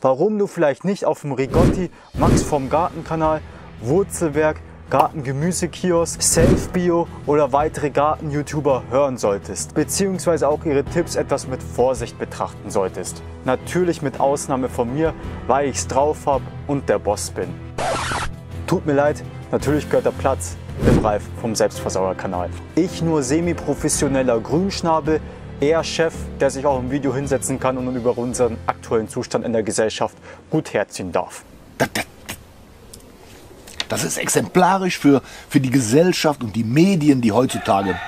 warum du vielleicht nicht auf dem Rigotti, Max vom Gartenkanal, Wurzelwerk, Gartengemüsekiosk, Self-Bio oder weitere Garten-YouTuber hören solltest, beziehungsweise auch ihre Tipps etwas mit Vorsicht betrachten solltest. Natürlich mit Ausnahme von mir, weil ich's drauf hab und der Boss bin. Tut mir leid, natürlich gehört der Platz dem Ralf vom Selbstversorgerkanal. Ich nur semi-professioneller Grünschnabel, er Chef, der sich auch im Video hinsetzen kann und über unseren aktuellen Zustand in der Gesellschaft gut herziehen darf. Das, ist exemplarisch für, für die Gesellschaft und die Medien, die heutzutage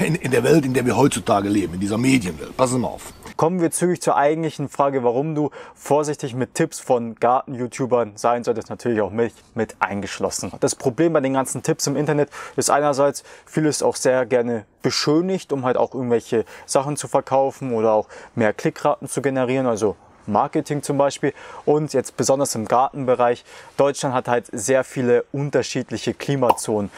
in, in der Welt, in der wir heutzutage leben, in dieser Medienwelt. Passen mal auf. Kommen wir zügig zur eigentlichen Frage, warum du vorsichtig mit Tipps von Garten-YouTubern sein solltest, natürlich auch mich mit eingeschlossen. Das Problem bei den ganzen Tipps im Internet ist einerseits, vieles auch sehr gerne beschönigt, um halt auch irgendwelche Sachen zu verkaufen oder auch mehr Klickraten zu generieren, also Marketing zum Beispiel und jetzt besonders im Gartenbereich. Deutschland hat halt sehr viele unterschiedliche Klimazonen.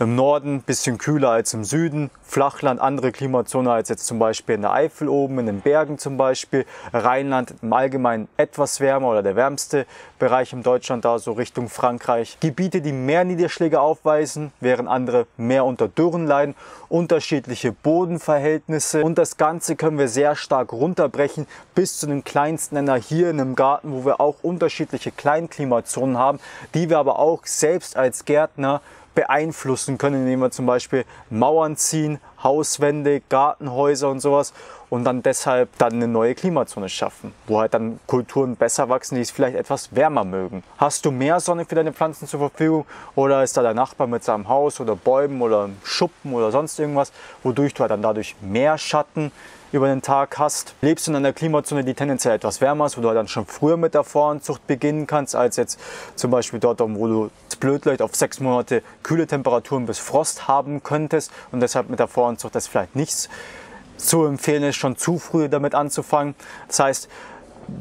Im Norden ein bisschen kühler als im Süden, Flachland andere Klimazone als jetzt zum Beispiel in der Eifel oben, in den Bergen zum Beispiel. Rheinland im Allgemeinen etwas wärmer oder der wärmste Bereich in Deutschland da so Richtung Frankreich. Gebiete, die mehr Niederschläge aufweisen, während andere mehr unter Dürren leiden. Unterschiedliche Bodenverhältnisse und das Ganze können wir sehr stark runterbrechen bis zu den kleinsten Nenner hier in einem Garten, wo wir auch unterschiedliche Kleinklimazonen haben, die wir aber auch selbst als Gärtner beeinflussen können, indem wir zum Beispiel Mauern ziehen, Hauswände, Gartenhäuser und sowas und dann deshalb dann eine neue Klimazone schaffen, wo halt dann Kulturen besser wachsen, die es vielleicht etwas wärmer mögen. Hast du mehr Sonne für deine Pflanzen zur Verfügung oder ist da der Nachbar mit seinem Haus oder Bäumen oder Schuppen oder sonst irgendwas, wodurch du halt dann dadurch mehr Schatten über den Tag hast. Lebst du in einer Klimazone, die tendenziell etwas wärmer ist, wo du dann schon früher mit der Voranzucht beginnen kannst, als jetzt zum Beispiel dort, wo du blöd auf sechs Monate kühle Temperaturen bis Frost haben könntest und deshalb mit der Voranzucht das vielleicht nichts zu empfehlen ist, schon zu früh damit anzufangen. Das heißt,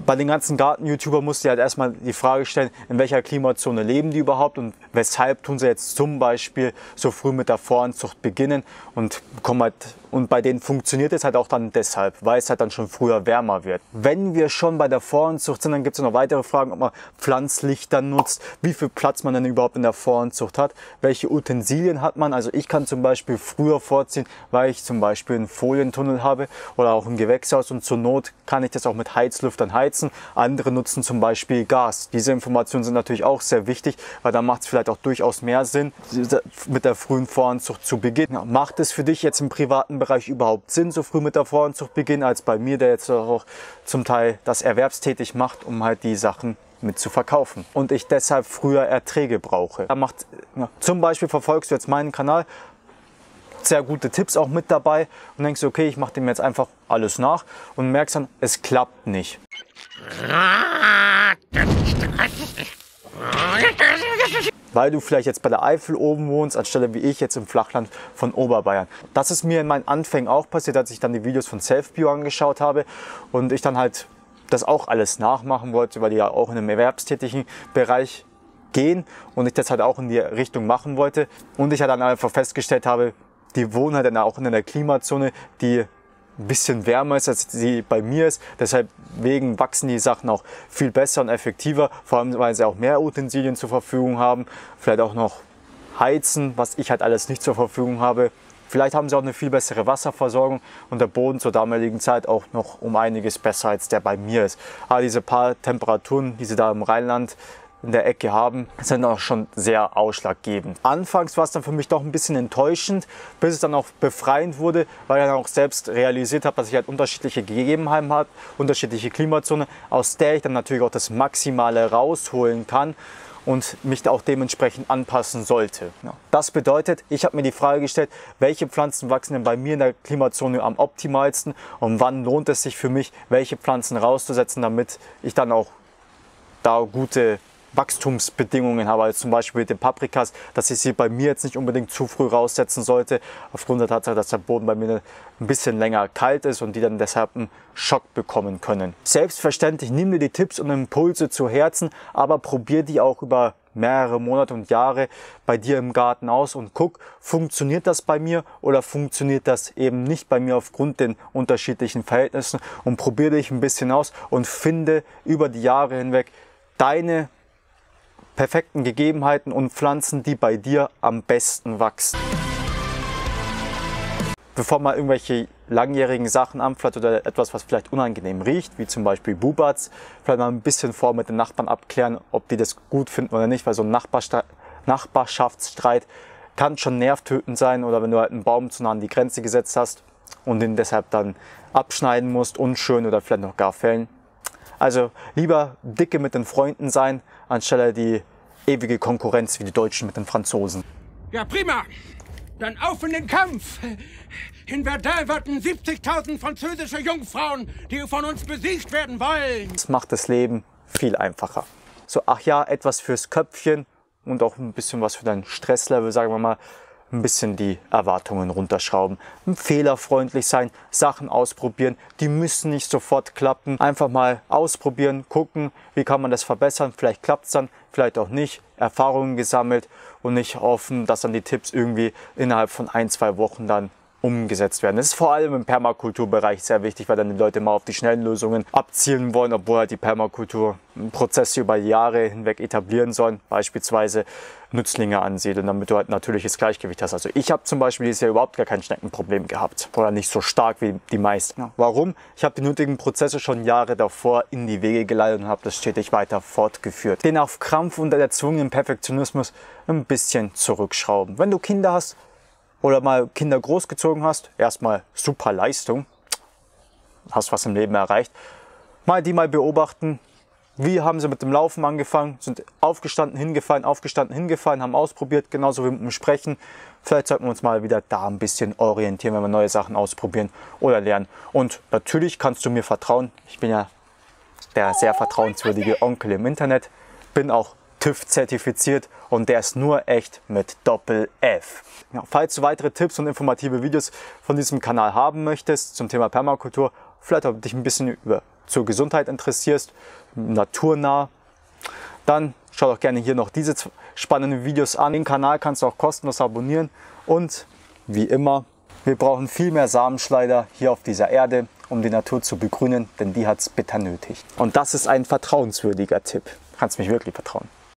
bei den ganzen Garten-YouTubern musst du halt erstmal die Frage stellen, in welcher Klimazone leben die überhaupt und weshalb tun sie jetzt zum Beispiel so früh mit der Voranzucht beginnen und kommen halt und bei denen funktioniert es halt auch dann deshalb, weil es halt dann schon früher wärmer wird. Wenn wir schon bei der Voranzucht sind, dann gibt es noch weitere Fragen, ob man Pflanzlichter nutzt, wie viel Platz man denn überhaupt in der Voranzucht hat, welche Utensilien hat man. Also ich kann zum Beispiel früher vorziehen, weil ich zum Beispiel einen Folientunnel habe oder auch ein Gewächshaus und zur Not kann ich das auch mit Heizlüftern heizen. Andere nutzen zum Beispiel Gas. Diese Informationen sind natürlich auch sehr wichtig, weil da macht es vielleicht auch durchaus mehr Sinn, mit der frühen Voranzucht zu beginnen. Macht es für dich jetzt im privaten Bereich überhaupt Sinn, so früh mit der Voranzucht beginnen, als bei mir, der jetzt auch zum Teil das erwerbstätig macht, um halt die Sachen mit zu verkaufen und ich deshalb früher Erträge brauche. Da macht, ja, zum Beispiel verfolgst du jetzt meinen Kanal, sehr gute Tipps auch mit dabei und denkst, okay, ich mache dem jetzt einfach alles nach und merkst dann, es klappt nicht. Weil du vielleicht jetzt bei der Eifel oben wohnst, anstelle wie ich jetzt im Flachland von Oberbayern. Das ist mir in meinen Anfängen auch passiert, als ich dann die Videos von Selfbio angeschaut habe und ich dann halt das auch alles nachmachen wollte, weil die ja auch in einem erwerbstätigen Bereich gehen und ich das halt auch in die Richtung machen wollte und ich halt dann einfach festgestellt habe, die wohnen halt dann auch in einer Klimazone, die ein bisschen wärmer ist, als sie bei mir ist. Deshalb wegen wachsen die Sachen auch viel besser und effektiver, vor allem weil sie auch mehr Utensilien zur Verfügung haben, vielleicht auch noch heizen, was ich halt alles nicht zur Verfügung habe. Vielleicht haben sie auch eine viel bessere Wasserversorgung und der Boden zur damaligen Zeit auch noch um einiges besser als der bei mir ist. Aber diese paar Temperaturen, die sie da im Rheinland in der Ecke haben, sind auch schon sehr ausschlaggebend. Anfangs war es dann für mich doch ein bisschen enttäuschend, bis es dann auch befreiend wurde, weil ich dann auch selbst realisiert habe, dass ich halt unterschiedliche Gegebenheiten habe, unterschiedliche Klimazonen, aus der ich dann natürlich auch das Maximale rausholen kann und mich auch dementsprechend anpassen sollte. Das bedeutet, ich habe mir die Frage gestellt, welche Pflanzen wachsen denn bei mir in der Klimazone am optimalsten und wann lohnt es sich für mich, welche Pflanzen rauszusetzen, damit ich dann auch da gute Wachstumsbedingungen habe, als zum Beispiel mit den Paprikas, dass ich sie bei mir jetzt nicht unbedingt zu früh raussetzen sollte, aufgrund der Tatsache, dass der Boden bei mir ein bisschen länger kalt ist und die dann deshalb einen Schock bekommen können. Selbstverständlich nimm dir die Tipps und Impulse zu Herzen, aber probier die auch über mehrere Monate und Jahre bei dir im Garten aus und guck, funktioniert das bei mir oder funktioniert das eben nicht bei mir aufgrund den unterschiedlichen Verhältnissen und probiere dich ein bisschen aus und finde über die Jahre hinweg deine perfekten Gegebenheiten und Pflanzen, die bei dir am besten wachsen bevor man irgendwelche langjährigen Sachen anpflanzt oder etwas, was vielleicht unangenehm riecht, wie zum Beispiel Bubats, vielleicht mal ein bisschen vor mit den Nachbarn abklären, ob die das gut finden oder nicht, weil so ein Nachbarschaftsstreit kann schon nervtötend sein oder wenn du halt einen Baum zu nah an die Grenze gesetzt hast und den deshalb dann abschneiden musst, unschön oder vielleicht noch gar fällen. Also lieber dicke mit den Freunden sein, anstelle die ewige Konkurrenz wie die Deutschen mit den Franzosen. Ja, prima. Dann auf in den Kampf. In Verdun warten 70.000 französische Jungfrauen, die von uns besiegt werden wollen. Das macht das Leben viel einfacher. So, ach ja, etwas fürs Köpfchen und auch ein bisschen was für dein Stresslevel, sagen wir mal. Ein bisschen die Erwartungen runterschrauben. Fehlerfreundlich sein, Sachen ausprobieren. Die müssen nicht sofort klappen. Einfach mal ausprobieren, gucken, wie kann man das verbessern. Vielleicht klappt es dann, vielleicht auch nicht. Erfahrungen gesammelt und nicht hoffen, dass dann die Tipps irgendwie innerhalb von ein, zwei Wochen dann umgesetzt werden. Das ist vor allem im Permakulturbereich sehr wichtig, weil dann die Leute mal auf die schnellen Lösungen abzielen wollen, obwohl halt die Permakultur Prozesse über Jahre hinweg etablieren sollen, beispielsweise Nützlinge ansiedeln, damit du halt natürliches Gleichgewicht hast. Also ich habe zum Beispiel dieses Jahr überhaupt gar kein Schneckenproblem gehabt oder nicht so stark wie die meisten. Warum? Ich habe die nötigen Prozesse schon Jahre davor in die Wege geleitet und habe das stetig weiter fortgeführt. Den auf Krampf und erzwungenen Perfektionismus ein bisschen zurückschrauben. Wenn du Kinder hast, oder mal Kinder großgezogen hast, erstmal super Leistung, hast was im Leben erreicht. Mal die mal beobachten, wie haben sie mit dem Laufen angefangen, sind aufgestanden, hingefallen, aufgestanden, hingefallen, haben ausprobiert, genauso wie mit dem Sprechen. Vielleicht sollten wir uns mal wieder da ein bisschen orientieren, wenn wir neue Sachen ausprobieren oder lernen. Und natürlich kannst du mir vertrauen. Ich bin ja der sehr vertrauenswürdige Onkel im Internet, bin auch TÜV zertifiziert und der ist nur echt mit Doppel F. Ja, falls du weitere Tipps und informative Videos von diesem Kanal haben möchtest zum Thema Permakultur, vielleicht auch dich ein bisschen über, zur Gesundheit interessierst, naturnah, dann schau doch gerne hier noch diese spannenden Videos an. Den Kanal kannst du auch kostenlos abonnieren und wie immer, wir brauchen viel mehr Samenschleider hier auf dieser Erde, um die Natur zu begrünen, denn die hat es bitter nötig. Und das ist ein vertrauenswürdiger Tipp. Kannst mich wirklich vertrauen.